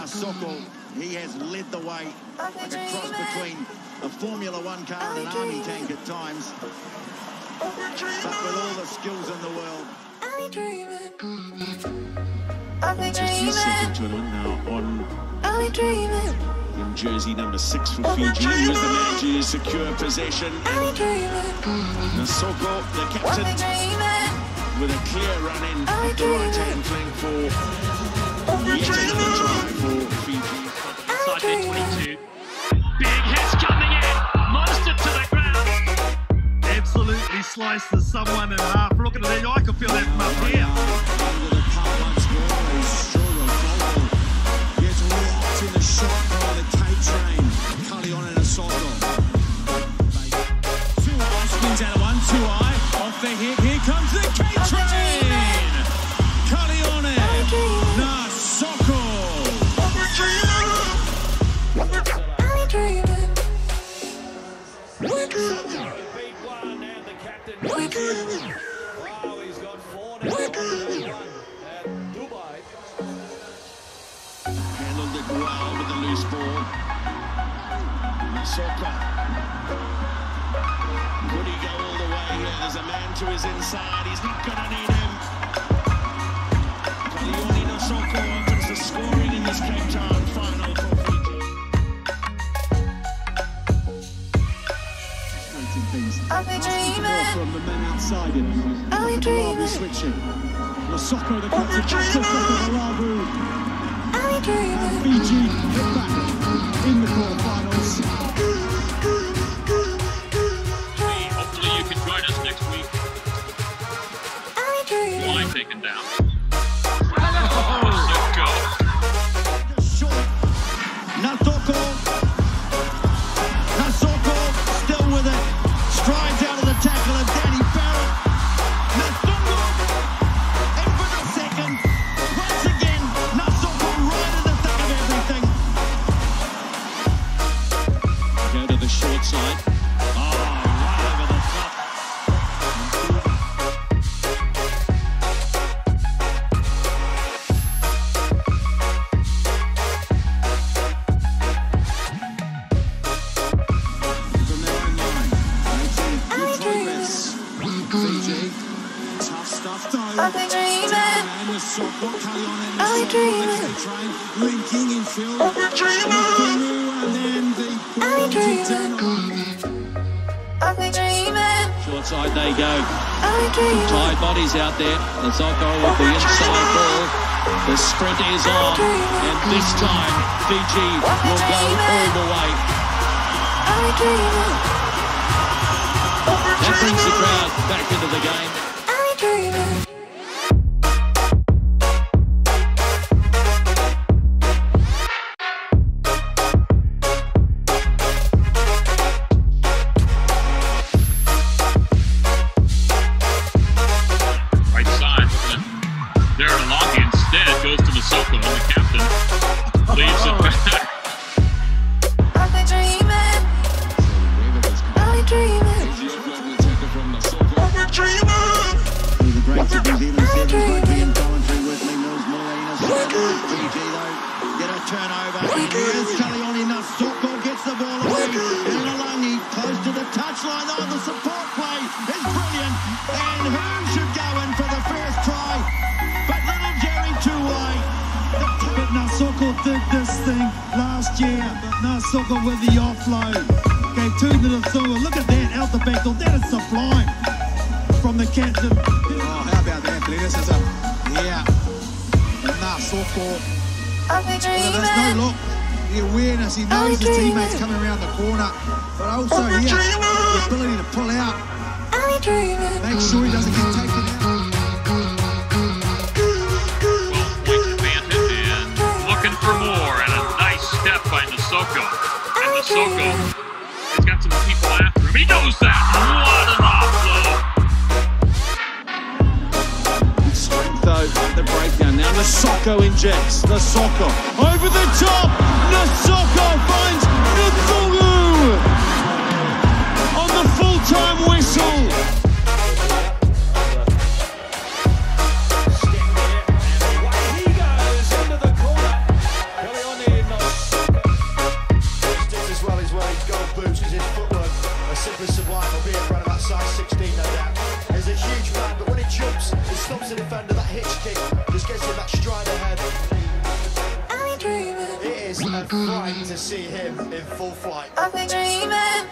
Nasoko, he has led the way like a cross between a Formula One car and an army tank at times. But with all the skills in the world. Just second tournament now on in jersey number six for Fiji. He was the man to secure possession. Nasoko, the captain, with a clear run in at the right-hand flank for yet another try for Fiji. Inside their 22. Big hits coming in. Monster to the ground. Absolutely someone in half. Look at. I can feel that from up here. Two eye. Off the hit, here comes the Handled it well with the loose ball. Nasoko. Could he go all the way here? There's a man to his inside. He's not going to need him. Kalione Nasoko opens the scoring things. More from the men outside him. Malabu switching. Nasoko, the captain, back to Malabu. And Fiji get back in the quarterfinals. Nasoko, Cullion and Masoko, the K train. Linking in field. Nakuru and then the ball to Short they go. Tied bodies out there. Nasoko with the inside ball. The sprint is on. And this time, Fiji will go all the way. That brings the crowd back into the game. Here's Kalione Nasoko gets the ball away. And Alangi close to the touchline. Oh, the support play is brilliant. And who should go in for the first try? But little Jerry Tuwai. But Nasoko did this thing last year. Nasoko with the offload. Gave two to the Thua. Look at that out the back door. That is sublime from the captain. Oh, how about that, Anthony? This is a yeah. And Nasoko. Well, there's no look. The awareness, he knows his teammates coming around the corner, but also here, the ability to pull out, make sure he doesn't get taken out. Point advantage looking for more and a nice step by Nasoko. And Nasoko has got some people after him. He knows that. Nasoko injects. Nasoko over the top. Nasoko finds Nthungu see him in full flight. I've been dreaming.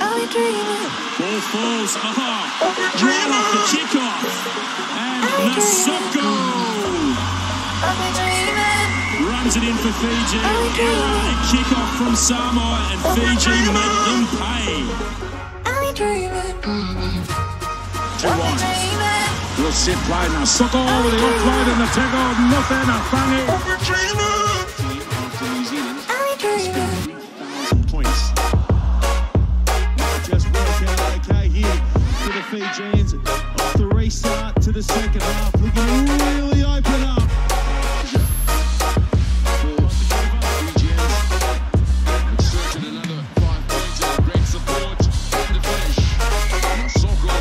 I've been dreaming. Ball falls. Oh, right off the kickoff. And Nasoko I've been dreaming. runs it in for Fiji. Error kickoff from Samoa, and Fiji make them pay. I've been dreaming. Two I've been one. dreaming. Will sit play Nasoko with the offload and the tackle. Nothing. Afangi. After Fijians. Off the restart to the second half, looking really open up. Exerted another five points great support and the finish. Nasoko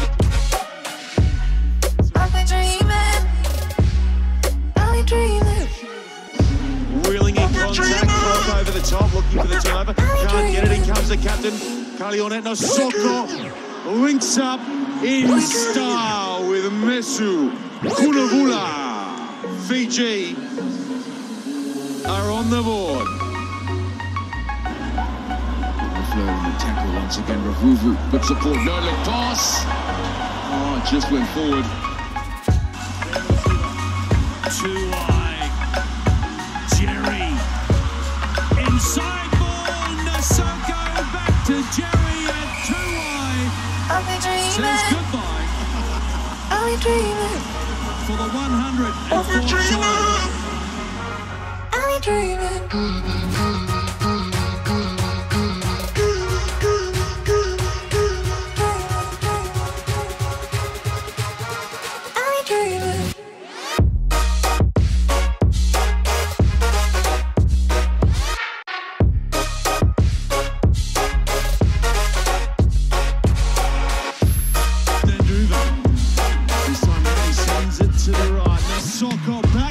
I've been dreaming. I've been dreaming. Wheeling in contact, Croc over the top, looking for the turnover. Can't get it, in comes the captain. Kalione Nasoko links up in style with Mesu Kunavula. Fiji are on the board. The tackle once again. Ravuvu, good support, no look pass. Oh, just went forward. Two Been dreaming. for the 104th time. I've dreaming.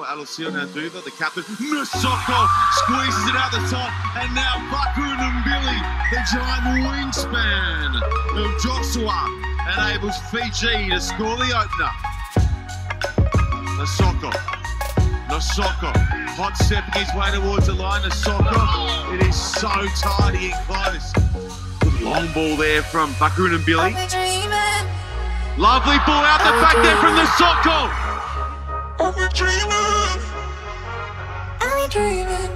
for Alesio Naduva, the captain. Nasoko squeezes it out the top, and now Vakurinabili, the giant wingspan of Joshua, enables Fiji to score the opener. Nasoko, Nasoko, hot stepping his way towards the line. Nasoko, it is so tidy and close. Good long ball there from Vakurinabili. I've been dreaming. Lovely ball out the back there from Nasoko. I've been dreaming. I've dreaming.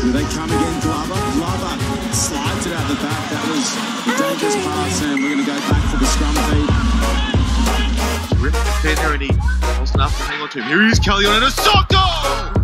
Here they come again, Glover. Glover slides it out the back. That was a dangerous pass, and we're going to go back for the scrum feed. Rip the defender and he wasn't enough to hang on to him. Here is Kelly on. A soccer!